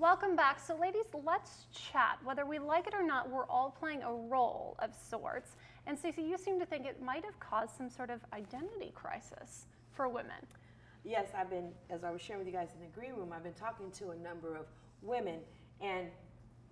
Welcome back. So, ladies, let's chat. Whether we like it or not, we're all playing a role of sorts. And Stacey, you seem to think it might have caused some sort of identity crisis for women. Yes, I've been, as I was sharing with you guys in the green room, I've been talking to a number of women, and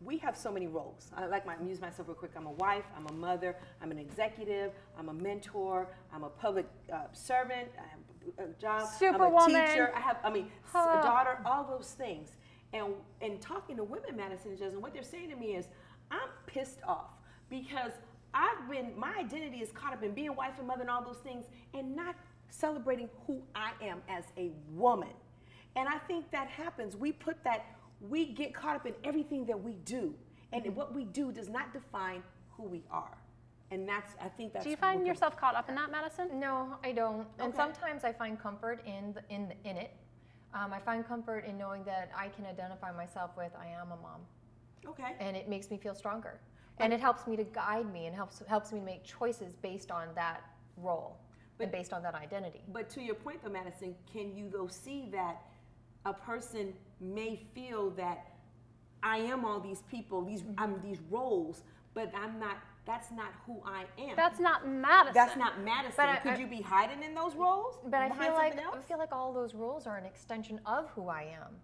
we have so many roles. I like my use myself real quick. I'm a wife, I'm a mother, I'm an executive, I'm a mentor, I'm a public uh, servant, I have a job, Superwoman. I'm a teacher, I have, I mean, Huh. a daughter, all those things. And and talking to women, Madison and Justin, what they're saying to me is, I'm pissed off because I've been, my identity is caught up in being wife and mother and all those things, and not celebrating who I am as a woman. And I think that happens. We put that, we get caught up in everything that we do. And Mm-hmm. what we do does not define who we are. And that's, I think that's. Do you find yourself caught up in that, Madison? No, I don't. And sometimes I find comfort in the, in the, in it. Um, I find comfort in knowing that I can identify myself with I am a mom, Okay. and it makes me feel stronger, and it helps me to guide me and helps helps me make choices based on that role and based on that identity. But to your point though, Madison, can you though see that a person may feel that I am all these people, these Mm-hmm. I'm these roles, but I'm not that's not who I am. That's not Madison. That's not Madison. But Could I- you be hiding in those roles? But I feel like something I feel like all those roles are an extension of who I am.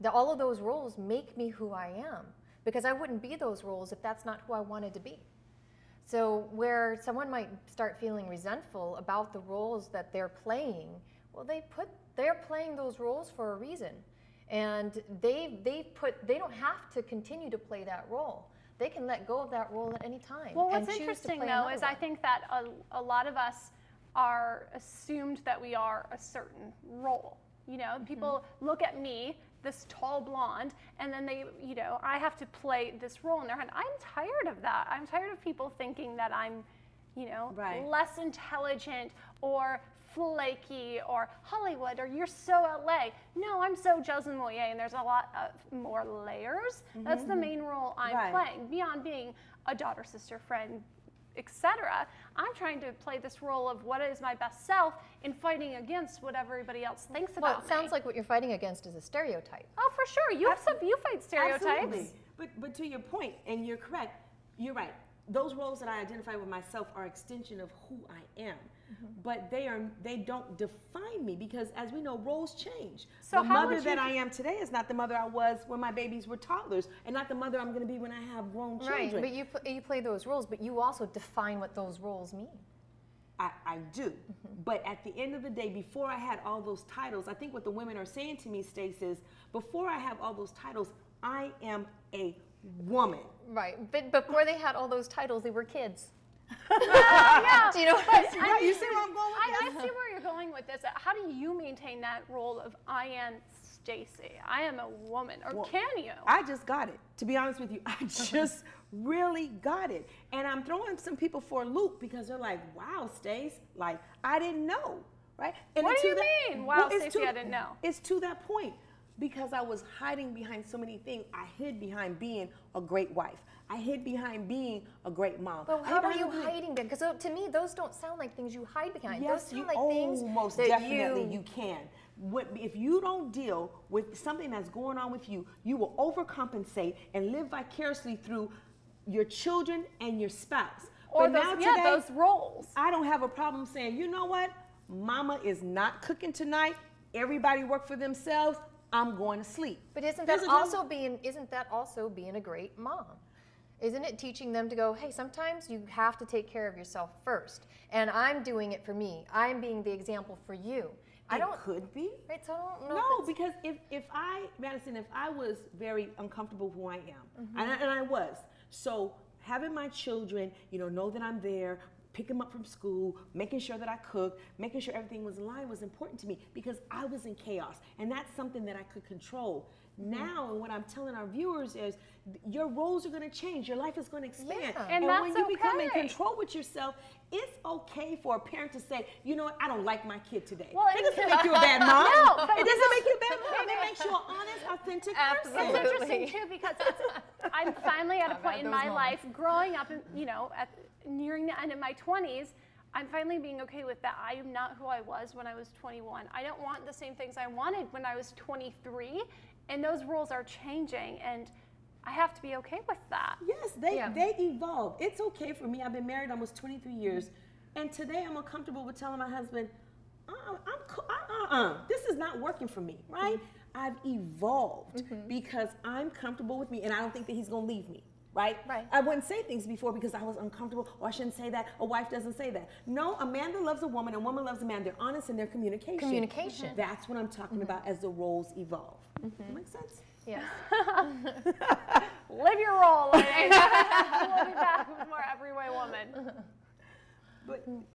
That all of those roles make me who I am because I wouldn't be those roles if that's not who I wanted to be. So where someone might start feeling resentful about the roles that they're playing, well, they put they're playing those roles for a reason, and they they put they don't have to continue to play that role. They can let go of that role at any time. Well, what's interesting though is I think that a, a lot of us are assumed that we are a certain role. You know, Mm-hmm. people look at me, this tall blonde, and then they, you know, I have to play this role in their head. I'm tired of that. I'm tired of people thinking that I'm, you know, Right. less intelligent or flaky or Hollywood or you're so LA. No, I'm so Josie Moyer, and there's a lot of more layers. Mm-hmm. That's the main role I'm Right. playing beyond being a daughter, sister, friend, etc. I'm trying to play this role of what is my best self in fighting against what everybody else thinks about. Me. Well, about it sounds me. like what you're fighting against is a stereotype. oh, for sure. You have some, you fight stereotypes. Absolutely. But but to your point, and you're correct, you're right. Those roles that I identify with myself are extension of who I am. Mm-hmm. But they are they don't define me because as we know, roles change. So the mother that I am today is not the mother I was when my babies were toddlers, and not the mother I'm gonna be when I have grown children. Right, but you you play those roles, but you also define what those roles mean. I, I do. Mm-hmm. But at the end of the day, before I had all those titles, I think what the women are saying to me, Stace, is before I have all those titles, I am a woman. Right, but before they had all those titles, they were kids. yeah. Do you know? But Right, you see where I'm going with I, this? I see where you're going with this. Uh, how do you maintain that role of I am Stacy? I am a woman, or Well, can you? I just got it. To be honest with you, I just really got it. And I'm throwing some people for a loop because they're like, wow, Stace, like, I didn't know, right? And What to do you that- mean, wow, it's Stacey, I didn't know? It's to that point. Because I was hiding behind so many things. I hid behind being a great wife. I hid behind being a great mom. But how are you hiding them? Because to me, those don't sound like things you hide behind. Yes, those sound you like oh, things most that definitely you, you can. What, if you don't deal with something that's going on with you, you will overcompensate and live vicariously through your children and your spouse. or but those, now yeah, today, those roles. I don't have a problem saying, you know what, Mama is not cooking tonight. Everybody work for themselves. I'm going to sleep. But isn't that also being? Isn't that also being a great mom? Isn't it teaching them to go, hey, sometimes you have to take care of yourself first, and I'm doing it for me. I'm being the example for you. I don't. could be. Right, so I don't know. No, it's- because if, if I, Madison, if I was very uncomfortable who I am, Mm-hmm. and, I, and I was, so having my children, you know, know that I'm there, pick them up from school, making sure that I cooked, making sure everything was in line was important to me because I was in chaos, and that's something that I could control. Mm-hmm. Now, and what I'm telling our viewers is, your roles are going to change. Your life is going to expand, Yeah. And when that's you become in control with yourself, it's okay for a parent to say, you know what, I don't like my kid today. Well, it doesn't make you a bad mom. No, it doesn't make you a bad mom. It makes you an honest, authentic person. It's Absolutely. interesting too because it's, I'm finally at a I've point in my moments. life, growing up, in, you know, at nearing the end of my 20s. I'm finally being okay with that. I am not who I was when I was 21. I don't want the same things I wanted when I was 23, and those rules are changing, and I have to be okay with that. Yes, they Yeah. they evolve. It's okay for me. I've been married almost 23 years, and today I'm uncomfortable with telling my husband, uh, I'm co- uh, uh, uh, this is not working for me, right? I've evolved because I'm comfortable with me, and I don't think that he's gonna leave me. Right? Right. I wouldn't say things before because I was uncomfortable, or I shouldn't say that. A wife doesn't say that. No, a man that loves a woman, a woman loves a man. They're honest in their communication. Communication. Mm-hmm. That's what I'm talking mm-hmm. about as the roles evolve. Mm-hmm. Makes sense? Yes. Live your role, we'll be back with more Every Way Woman. But